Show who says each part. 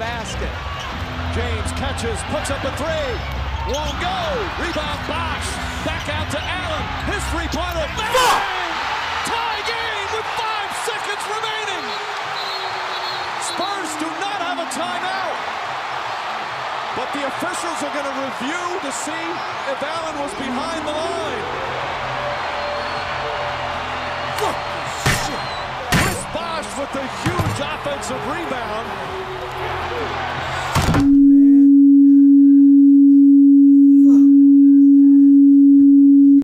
Speaker 1: basket. James catches, puts up a three. Won't go. Rebound Bosh. Back out to Allen. His three-pointer. Bang! Tie game with five seconds remaining. Spurs do not have a timeout. But the officials are going to review to see if Allen was behind the line. Chris Bosh with the huge offensive rebound.